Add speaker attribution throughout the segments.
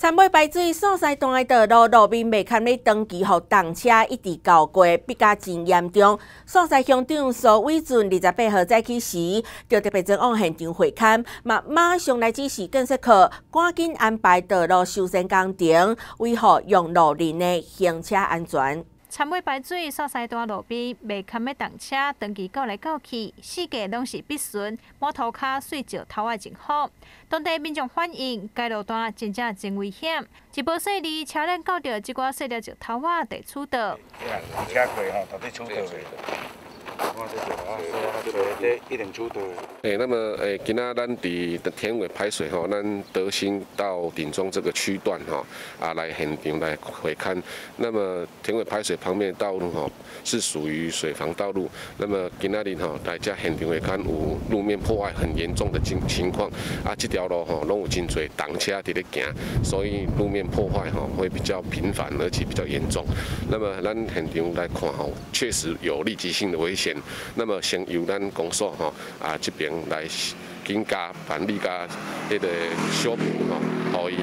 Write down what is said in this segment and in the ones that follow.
Speaker 1: 参尾排水所在段的道路路面未堪咧长期，互动车一直搞过，比较真严重。所在乡长苏伟俊二十八号早起时，就特别前往现场会勘，嘛马上来指示建设科赶紧安排道路修缮工程，维护用路人的行车安全。
Speaker 2: 参尾排水扫西段路边未堪的动车长期过来过去，四界拢是必顺，摩托卡碎石头啊真好。当地民众反映，该路段真正真危险，一部细里车辆搞到即寡碎石头啊地出道。
Speaker 3: 诶，那么诶，今仔咱伫田尾排水吼，咱德兴到顶庄这个区段吼，啊来现场来回看。那么田尾排水旁边的道路吼，是属于水防道路。那么今仔日吼，大家现场会看有路面破坏很严重的情情况。啊，这条路吼，拢有真侪挡车伫咧行，所以路面破坏吼会比较频繁，而且比较严重。那么咱现场来看吼，确实有立即性的危险。那么先由咱公所吼啊这边来紧加办理加迄个修补吼，可以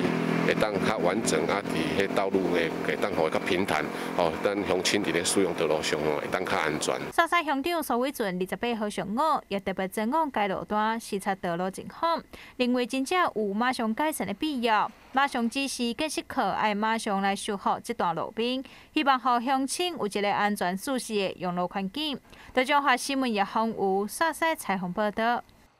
Speaker 3: 会当较完整啊，伫迄道路会会当互较平坦吼，咱乡亲伫咧使用道路上吼会当较安全。
Speaker 2: 沙西乡长苏伟俊二十八号上午也特别前往该路段视察道路情况，认为真正有马上改善的必要，马上指示建设科爱马上来修复这段路边，希望互乡亲有一个安全舒适的用路环境。台中华新闻叶宏武沙西采访报道。